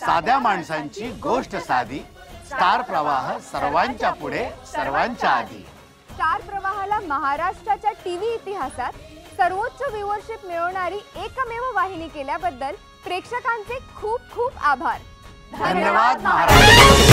साध्या माणसांची गोष्ट साधी. स्टार प्रवाह सर्वांच्या पुढे सर्वांच्या आधी. स्टार प्रवाहाला महाराष्ट्राच्या टीव्ही इतिहासात सर्वोच्च व्ह्युअरशिप मिळवणारी एकमेव वाहिनी केल्याबद्दल प्रेक्षकांचे खूप खूप आभार. धन्यवाद महाराष्ट्र